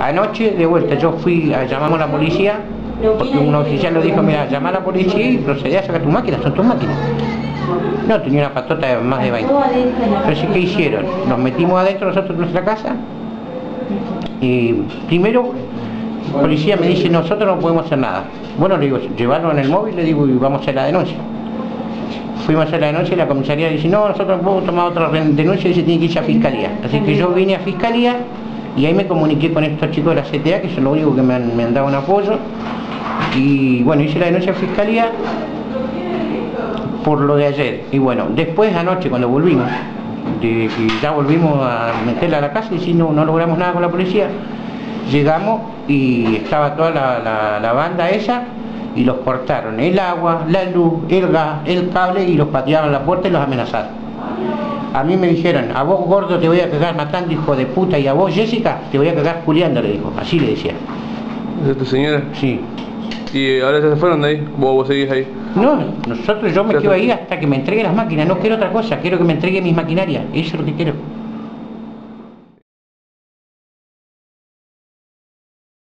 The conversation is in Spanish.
Anoche, de vuelta, yo fui, a, llamamos a la policía, porque un oficial lo dijo, mira, llama a la policía y procede a sacar tu máquina, son tus máquinas. No, tenía una patota de más de 20. Entonces, ¿qué hicieron? Nos metimos adentro nosotros en nuestra casa y primero la policía me dice, nosotros no podemos hacer nada. Bueno, le digo, llevarlo en el móvil, le digo, y vamos a hacer la denuncia. Fuimos a hacer la denuncia y la comisaría dice, no, nosotros no podemos tomar otra denuncia y se tiene que ir a fiscalía. Así que yo vine a fiscalía y ahí me comuniqué con estos chicos de la CTA, que son los únicos que me han, me han dado un apoyo. Y bueno, hice la denuncia a fiscalía por lo de ayer. Y bueno, después anoche cuando volvimos, de que ya volvimos a meterla a la casa y si no, no logramos nada con la policía, llegamos y estaba toda la, banda esa y los cortaron el agua, la luz, el gas, el cable y los patearon la puerta y los amenazaron. A mí me dijeron, a vos gordo te voy a cagar matando hijo de puta y a vos Jessica te voy a cagar culiando, le dijo. Así le decía. ¿Es tu señora? Sí. ¿Y ahora ya se fueron de ahí? ¿Vos, vos seguís ahí? No, nosotros yo me quedo ahí hasta que me entregue las máquinas, no quiero otra cosa, quiero que me entregue mis maquinarias, eso es lo que quiero.